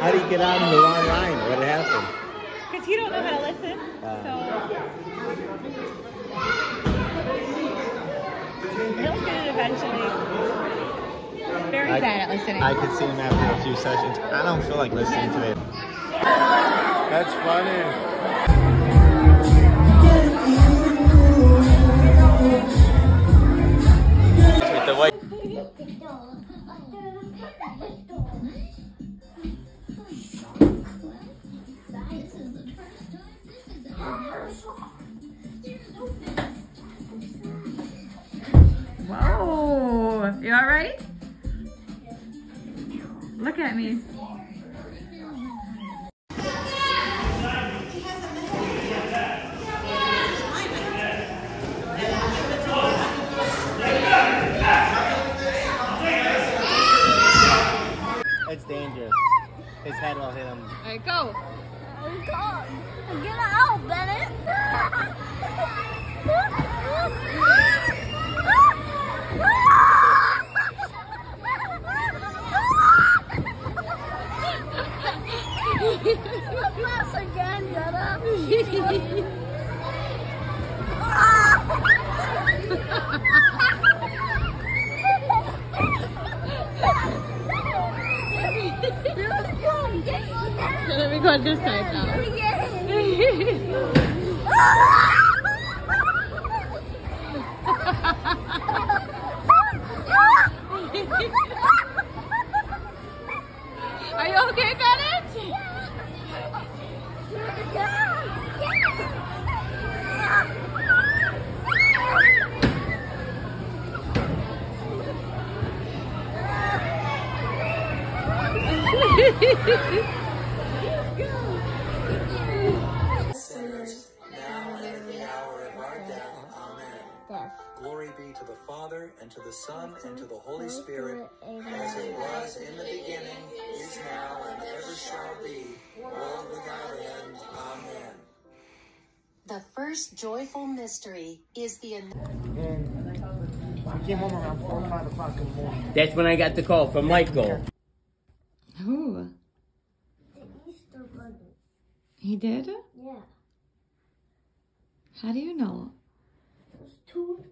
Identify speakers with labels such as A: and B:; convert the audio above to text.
A: How do you get out on the wrong line? What happened?
B: Because you don't know how to listen.
A: Uh.
B: so. He'll get it eventually. Very
A: I-
B: bad at listening.
A: I could see him after a few sessions. I don't feel like listening to it. That's funny. With the white.
B: You all right? Look at me.
A: It's dangerous. His head will hit him.
B: All right, go.
C: Oh, Get out, Bennett!
B: Let me go on this side now. Are you okay, Bennett?
D: Sinners, now and at the hour of our death. Amen. Glory be to the Father, and to the Son, and to the Holy Spirit, as it was in the beginning, is now, and ever shall be, world without end. Amen.
E: The first joyful mystery is the
F: and we came home around four or five o'clock in the morning.
G: That's when I got the call from Michael.
B: Who?
C: The Easter Bunny.
B: He did?
C: Yeah.
B: How do you know?
C: There's two